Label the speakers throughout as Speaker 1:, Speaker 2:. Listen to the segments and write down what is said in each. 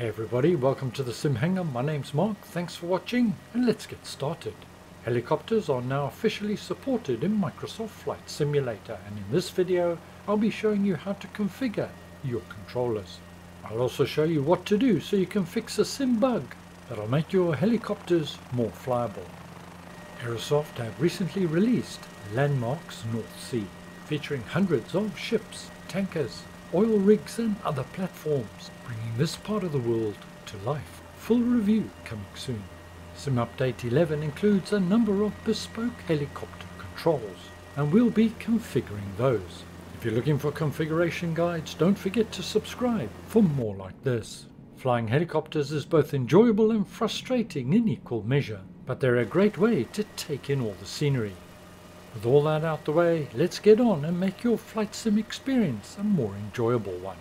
Speaker 1: Hey everybody, welcome to the SimHanger. My name's Mark. Thanks for watching and let's get started. Helicopters are now officially supported in Microsoft Flight Simulator and in this video I'll be showing you how to configure your controllers. I'll also show you what to do so you can fix a sim bug that'll make your helicopters more flyable. Aerosoft have recently released Landmarks North Sea featuring hundreds of ships, tankers, oil rigs and other platforms, bringing this part of the world to life. Full review coming soon. Sim Update 11 includes a number of bespoke helicopter controls, and we'll be configuring those. If you're looking for configuration guides, don't forget to subscribe for more like this. Flying helicopters is both enjoyable and frustrating in equal measure, but they're a great way to take in all the scenery. With all that out the way, let's get on and make your flight sim experience a more enjoyable one.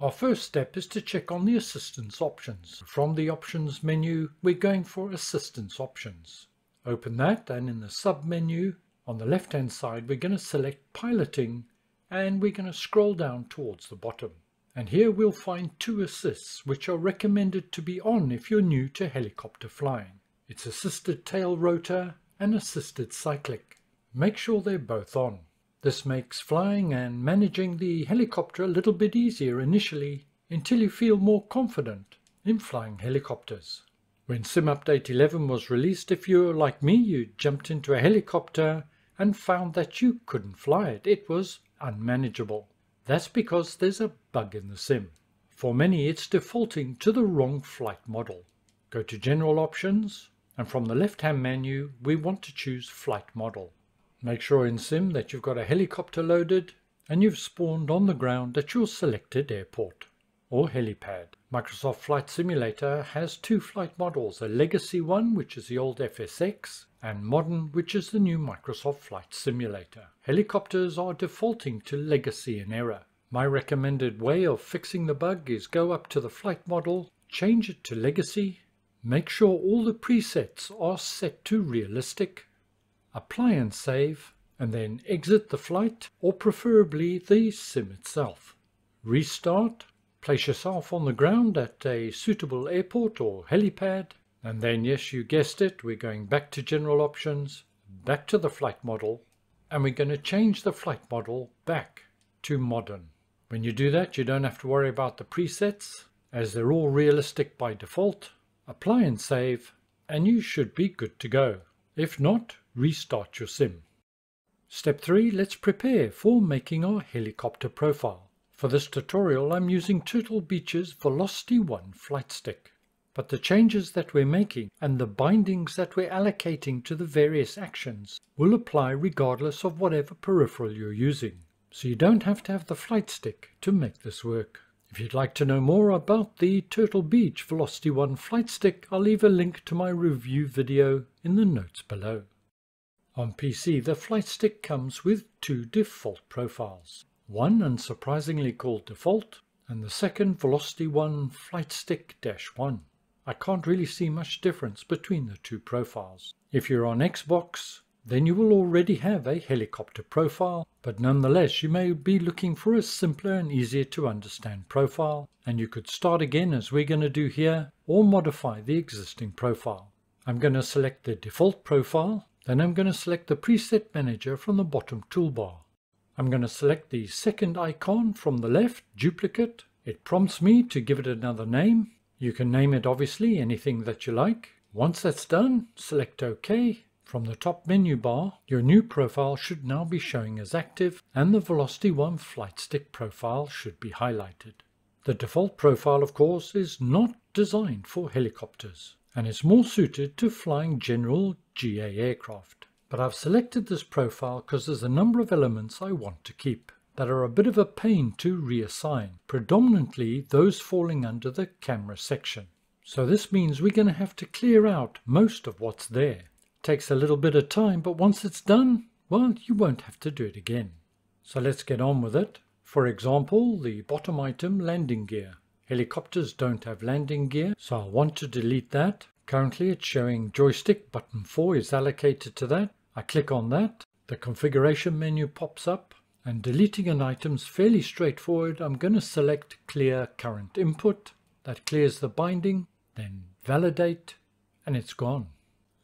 Speaker 1: Our first step is to check on the assistance options. From the options menu, we're going for assistance options. Open that and in the sub menu on the left hand side, we're going to select piloting and we're going to scroll down towards the bottom. And here we'll find two assists which are recommended to be on if you're new to helicopter flying. It's assisted tail rotor and assisted cyclic. Make sure they're both on. This makes flying and managing the helicopter a little bit easier initially until you feel more confident in flying helicopters. When Sim Update 11 was released, if you're like me, you jumped into a helicopter and found that you couldn't fly it. It was unmanageable. That's because there's a bug in the sim. For many, it's defaulting to the wrong flight model. Go to General Options, and from the left-hand menu, we want to choose Flight Model. Make sure in Sim that you've got a helicopter loaded and you've spawned on the ground at your selected airport or helipad. Microsoft Flight Simulator has two flight models, a legacy one which is the old FSX and modern which is the new Microsoft Flight Simulator. Helicopters are defaulting to legacy in error. My recommended way of fixing the bug is go up to the flight model, change it to legacy Make sure all the presets are set to realistic. Apply and save, and then exit the flight or preferably the sim itself. Restart, place yourself on the ground at a suitable airport or helipad, and then yes, you guessed it, we're going back to general options, back to the flight model, and we're going to change the flight model back to modern. When you do that, you don't have to worry about the presets, as they're all realistic by default. Apply and save, and you should be good to go. If not, restart your sim. Step 3. Let's prepare for making our helicopter profile. For this tutorial I'm using Turtle Beach's VelocityOne flight stick. But the changes that we're making and the bindings that we're allocating to the various actions will apply regardless of whatever peripheral you're using. So you don't have to have the flight stick to make this work. If you'd like to know more about the Turtle Beach VelocityOne flight stick, I'll leave a link to my review video in the notes below. On PC, the flight stick comes with two default profiles. One unsurprisingly called default, and the second VelocityOne Flight Stick 1. I can't really see much difference between the two profiles. If you're on Xbox, then you will already have a helicopter profile, but nonetheless you may be looking for a simpler and easier to understand profile, and you could start again as we're going to do here, or modify the existing profile. I'm going to select the default profile, then I'm going to select the preset manager from the bottom toolbar. I'm going to select the second icon from the left, duplicate. It prompts me to give it another name. You can name it obviously anything that you like. Once that's done, select OK from the top menu bar, your new profile should now be showing as active and the VelocityOne flight stick profile should be highlighted. The default profile, of course, is not designed for helicopters and is more suited to flying general GA aircraft. But I've selected this profile because there's a number of elements I want to keep that are a bit of a pain to reassign, predominantly those falling under the camera section. So this means we're going to have to clear out most of what's there takes a little bit of time, but once it's done, well, you won't have to do it again. So let's get on with it. For example, the bottom item, landing gear. Helicopters don't have landing gear, so I want to delete that. Currently it's showing joystick, button 4 is allocated to that. I click on that, the configuration menu pops up, And deleting an item's fairly straightforward. I'm going to select clear current input. That clears the binding, then validate, and it's gone.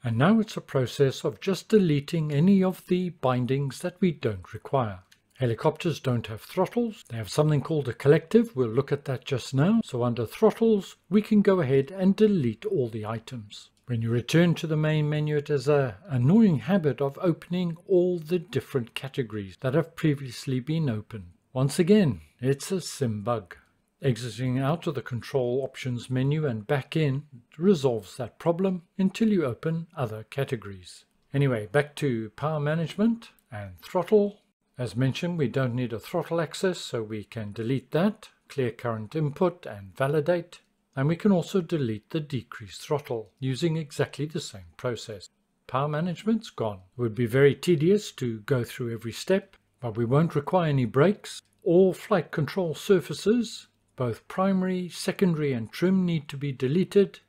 Speaker 1: And now it's a process of just deleting any of the bindings that we don't require. Helicopters don't have throttles. They have something called a collective. We'll look at that just now. So under throttles, we can go ahead and delete all the items. When you return to the main menu, it has an annoying habit of opening all the different categories that have previously been opened. Once again, it's a sim bug. Exiting out of the control options menu and back in resolves that problem until you open other categories. Anyway, back to power management and throttle. As mentioned, we don't need a throttle axis, so we can delete that, clear current input and validate and we can also delete the decreased throttle using exactly the same process. Power management's gone. It would be very tedious to go through every step, but we won't require any brakes. All flight control surfaces, both primary, secondary and trim need to be deleted,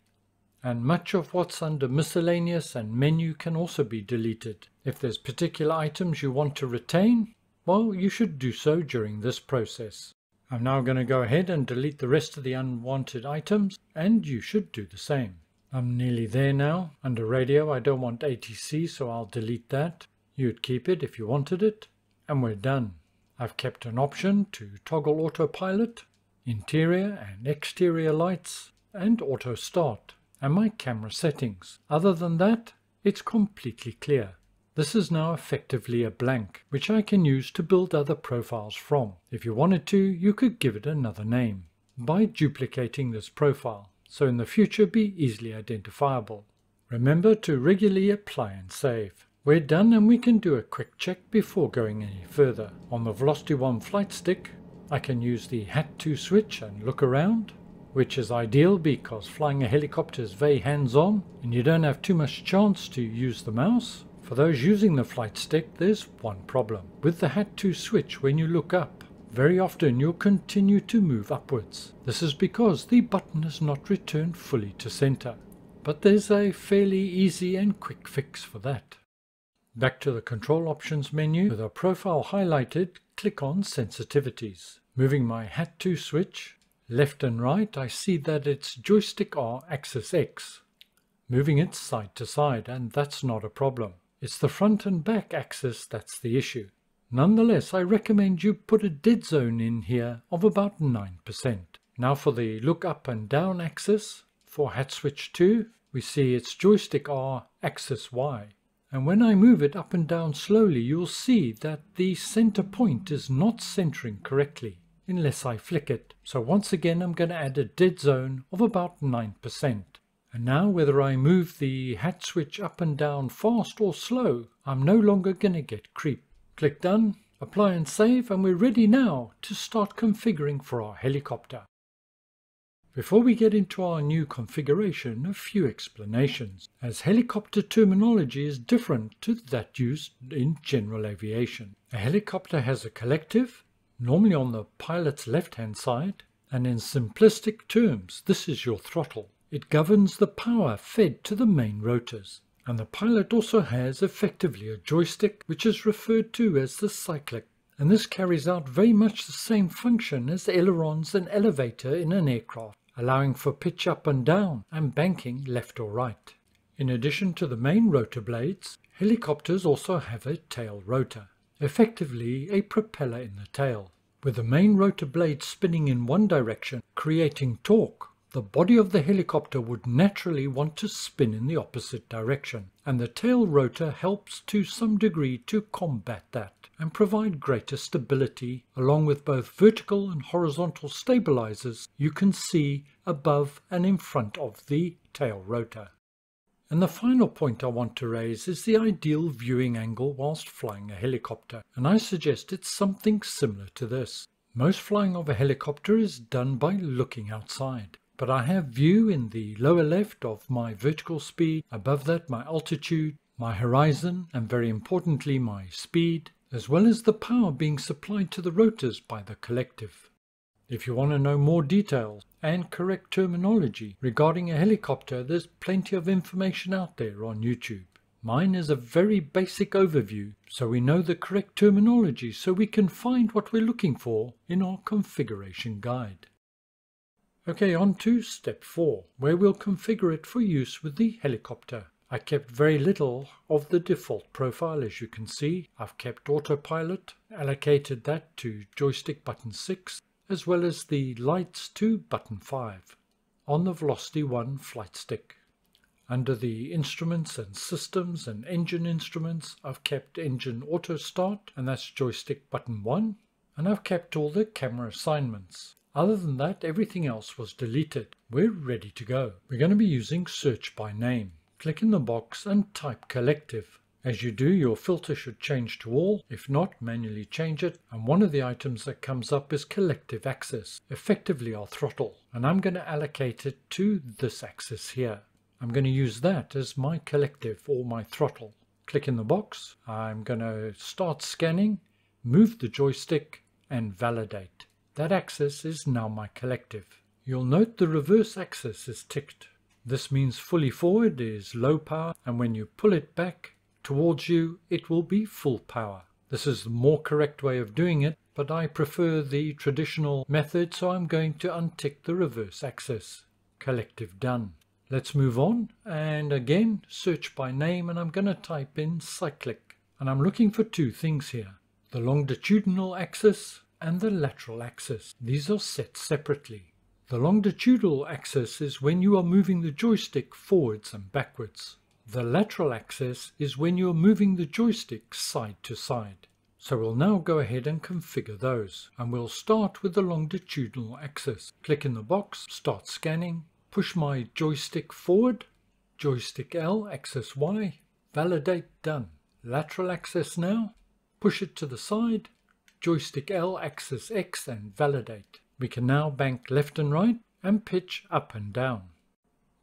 Speaker 1: and much of what's under miscellaneous and menu can also be deleted. If there's particular items you want to retain, well, you should do so during this process. I'm now going to go ahead and delete the rest of the unwanted items and you should do the same. I'm nearly there now. Under radio I don't want ATC so I'll delete that. You'd keep it if you wanted it. And we're done. I've kept an option to toggle autopilot, interior and exterior lights and auto start and my camera settings. Other than that, it's completely clear. This is now effectively a blank, which I can use to build other profiles from. If you wanted to, you could give it another name by duplicating this profile, so in the future be easily identifiable. Remember to regularly apply and save. We're done and we can do a quick check before going any further. On the VelocityOne flight stick, I can use the Hat 2 switch and look around, which is ideal because flying a helicopter is very hands-on and you don't have too much chance to use the mouse. For those using the flight stick, there's one problem. With the Hat 2 switch, when you look up, very often you'll continue to move upwards. This is because the button is not returned fully to center. But there's a fairly easy and quick fix for that. Back to the control options menu, with our profile highlighted, click on sensitivities. Moving my Hat 2 switch, left and right, I see that it's joystick R axis X. Moving it side to side, and that's not a problem. It's the front and back axis that's the issue. Nonetheless, I recommend you put a dead zone in here of about 9%. Now for the look up and down axis, for hat switch 2, we see it's joystick R axis Y. And when I move it up and down slowly, you'll see that the center point is not centering correctly, unless I flick it. So once again, I'm going to add a dead zone of about 9%. And now whether I move the hat switch up and down fast or slow, I'm no longer going to get creep. Click Done, apply and save, and we're ready now to start configuring for our helicopter. Before we get into our new configuration, a few explanations, as helicopter terminology is different to that used in general aviation. A helicopter has a collective, normally on the pilot's left-hand side, and in simplistic terms, this is your throttle. It governs the power fed to the main rotors, and the pilot also has effectively a joystick which is referred to as the cyclic, and this carries out very much the same function as ailerons and elevator in an aircraft, allowing for pitch up and down and banking left or right. In addition to the main rotor blades, helicopters also have a tail rotor, effectively a propeller in the tail, with the main rotor blade spinning in one direction, creating torque the body of the helicopter would naturally want to spin in the opposite direction, and the tail rotor helps to some degree to combat that and provide greater stability along with both vertical and horizontal stabilizers you can see above and in front of the tail rotor. And the final point I want to raise is the ideal viewing angle whilst flying a helicopter, and I suggest it's something similar to this. Most flying of a helicopter is done by looking outside but I have view in the lower left of my vertical speed, above that my altitude, my horizon, and very importantly my speed, as well as the power being supplied to the rotors by the collective. If you want to know more details and correct terminology regarding a helicopter, there's plenty of information out there on YouTube. Mine is a very basic overview, so we know the correct terminology so we can find what we're looking for in our configuration guide. Okay, on to step 4, where we'll configure it for use with the helicopter. I kept very little of the default profile as you can see. I've kept autopilot, allocated that to joystick button 6, as well as the lights to button 5 on the VelocityOne flight stick. Under the instruments and systems and engine instruments, I've kept engine auto start and that's joystick button 1 and I've kept all the camera assignments. Other than that, everything else was deleted. We're ready to go. We're going to be using search by name. Click in the box and type collective. As you do, your filter should change to all. If not, manually change it. And one of the items that comes up is collective axis, effectively our throttle. And I'm going to allocate it to this axis here. I'm going to use that as my collective or my throttle. Click in the box. I'm going to start scanning, move the joystick and validate. That axis is now my collective. You'll note the reverse axis is ticked. This means fully forward is low power and when you pull it back towards you it will be full power. This is the more correct way of doing it but I prefer the traditional method so I'm going to untick the reverse axis. Collective done. Let's move on and again search by name and I'm going to type in cyclic and I'm looking for two things here the longitudinal axis and the lateral axis. These are set separately. The longitudinal axis is when you are moving the joystick forwards and backwards. The lateral axis is when you are moving the joystick side to side. So we'll now go ahead and configure those and we'll start with the longitudinal axis. Click in the box, start scanning push my joystick forward, joystick L, axis Y, validate done. Lateral axis now, push it to the side, joystick L, axis X and validate. We can now bank left and right and pitch up and down.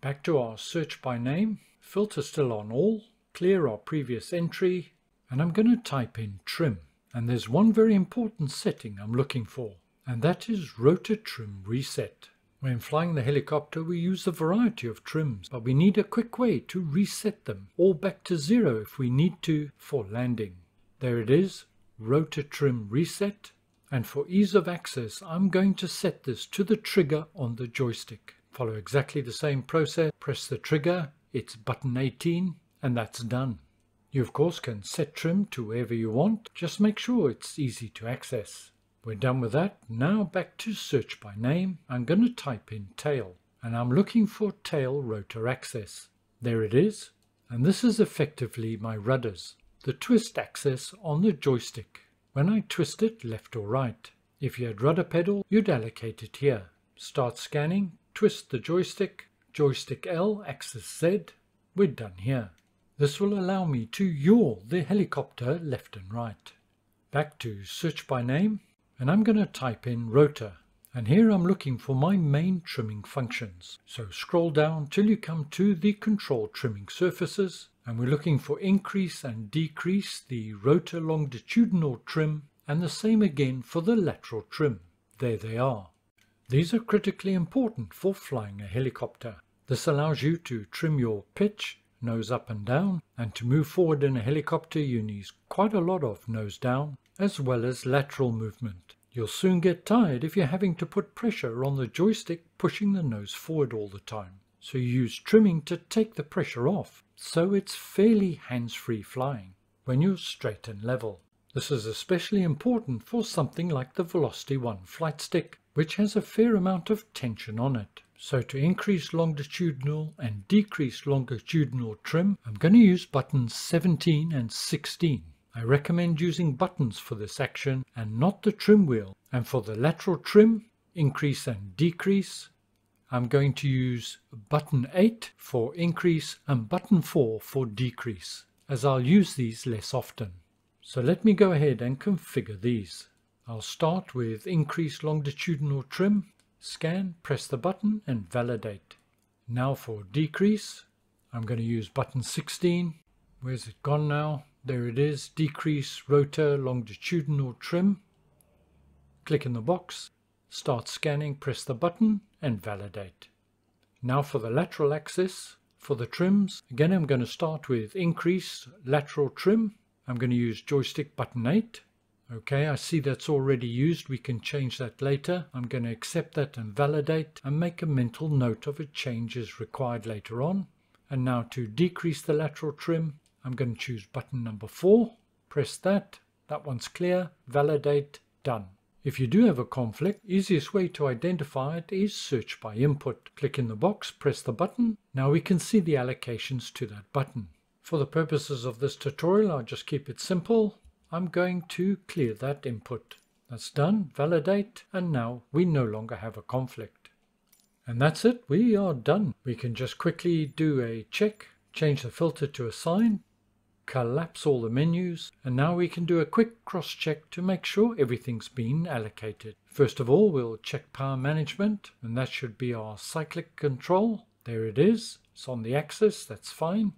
Speaker 1: Back to our search by name, filter still on all, clear our previous entry, and I'm going to type in trim. And there's one very important setting I'm looking for, and that is rotor trim reset. When flying the helicopter we use a variety of trims, but we need a quick way to reset them, all back to zero if we need to for landing. There it is, rotor trim reset, and for ease of access I'm going to set this to the trigger on the joystick. Follow exactly the same process, press the trigger, it's button 18, and that's done. You of course can set trim to wherever you want, just make sure it's easy to access. We're done with that. Now back to search by name. I'm going to type in tail and I'm looking for tail rotor axis. There it is. And this is effectively my rudders, the twist axis on the joystick. When I twist it left or right. If you had rudder pedal, you'd allocate it here. Start scanning, twist the joystick, joystick L, axis Z. We're done here. This will allow me to yaw the helicopter left and right. Back to search by name and I'm going to type in rotor and here I'm looking for my main trimming functions. So scroll down till you come to the control trimming surfaces and we're looking for increase and decrease the rotor longitudinal trim and the same again for the lateral trim. There they are. These are critically important for flying a helicopter. This allows you to trim your pitch, nose up and down, and to move forward in a helicopter you need quite a lot of nose down, as well as lateral movement. You'll soon get tired if you're having to put pressure on the joystick pushing the nose forward all the time. So you use trimming to take the pressure off, so it's fairly hands-free flying when you're straight and level. This is especially important for something like the VelocityOne flight stick, which has a fair amount of tension on it. So to increase longitudinal and decrease longitudinal trim, I'm going to use buttons 17 and 16. I recommend using buttons for this action and not the trim wheel. And for the lateral trim, increase and decrease, I'm going to use button 8 for increase and button 4 for decrease, as I'll use these less often. So let me go ahead and configure these. I'll start with increase longitudinal trim, scan, press the button and validate. Now for decrease, I'm going to use button 16. Where's it gone now? There it is, decrease rotor longitudinal trim. Click in the box, start scanning, press the button and validate. Now for the lateral axis, for the trims. Again, I'm going to start with increase lateral trim. I'm going to use joystick button 8. Okay, I see that's already used. We can change that later. I'm going to accept that and validate and make a mental note of a change required later on. And now to decrease the lateral trim, I'm going to choose button number 4. Press that. That one's clear. Validate. Done. If you do have a conflict, easiest way to identify it is search by input. Click in the box, press the button. Now we can see the allocations to that button. For the purposes of this tutorial, I'll just keep it simple. I'm going to clear that input. That's done, validate, and now we no longer have a conflict. And that's it, we are done. We can just quickly do a check, change the filter to assign, collapse all the menus, and now we can do a quick cross check to make sure everything's been allocated. First of all, we'll check power management, and that should be our cyclic control. There it is, it's on the axis, that's fine.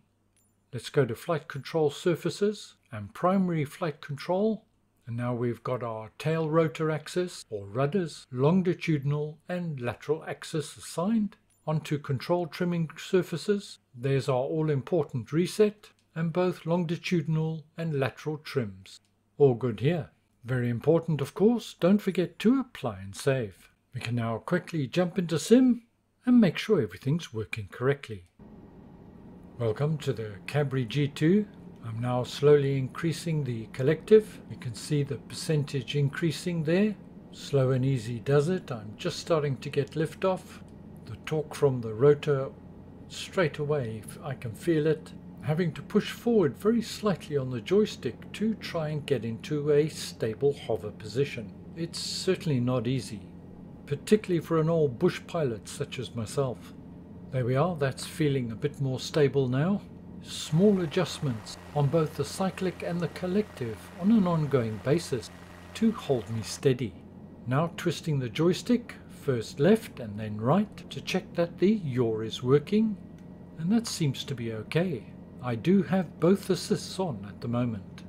Speaker 1: Let's go to flight control surfaces and primary flight control. And now we've got our tail rotor axis or rudders, longitudinal and lateral axis assigned. Onto control trimming surfaces. There's our all important reset and both longitudinal and lateral trims. All good here. Very important of course, don't forget to apply and save. We can now quickly jump into Sim and make sure everything's working correctly. Welcome to the Cabri G2. I'm now slowly increasing the collective. You can see the percentage increasing there. Slow and easy does it. I'm just starting to get liftoff. The torque from the rotor straight away, I can feel it. Having to push forward very slightly on the joystick to try and get into a stable hover position. It's certainly not easy, particularly for an old bush pilot such as myself. There we are, that's feeling a bit more stable now. Small adjustments on both the cyclic and the collective on an ongoing basis to hold me steady. Now twisting the joystick, first left and then right, to check that the yaw is working, and that seems to be okay. I do have both assists on at the moment.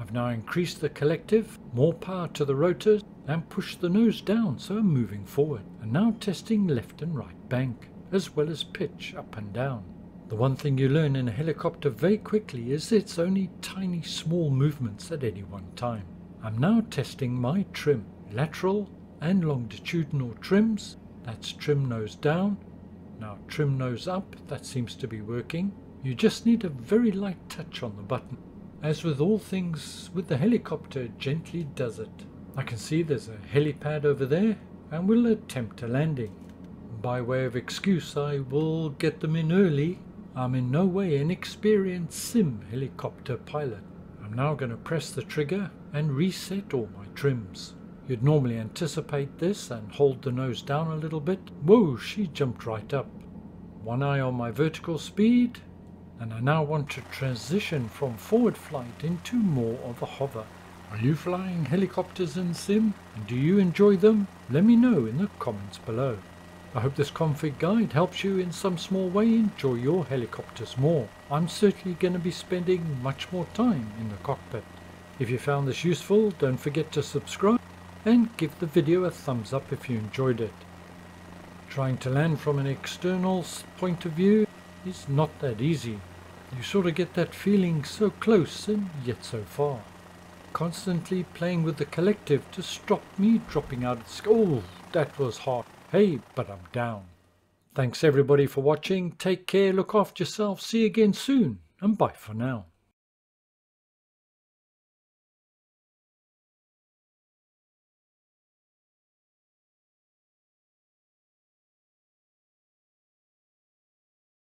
Speaker 1: I've now increased the collective, more power to the rotors, and pushed the nose down so I'm moving forward, and now testing left and right bank as well as pitch up and down. The one thing you learn in a helicopter very quickly is it's only tiny small movements at any one time. I'm now testing my trim, lateral and longitudinal trims. That's trim nose down. Now trim nose up, that seems to be working. You just need a very light touch on the button. As with all things with the helicopter, gently does it. I can see there's a helipad over there and we'll attempt a landing. By way of excuse, I will get them in early. I'm in no way an experienced sim helicopter pilot. I'm now going to press the trigger and reset all my trims. You'd normally anticipate this and hold the nose down a little bit. Whoa, she jumped right up. One eye on my vertical speed, and I now want to transition from forward flight into more of a hover. Are you flying helicopters in sim? And do you enjoy them? Let me know in the comments below. I hope this config guide helps you in some small way enjoy your helicopters more. I'm certainly going to be spending much more time in the cockpit. If you found this useful, don't forget to subscribe and give the video a thumbs up if you enjoyed it. Trying to land from an external point of view is not that easy. You sort of get that feeling so close and yet so far. Constantly playing with the collective to stop me dropping out of sky. Oh, that was hard. Hey, but I'm down. Thanks everybody for watching. Take care, look after yourself. See you again soon, and bye for now.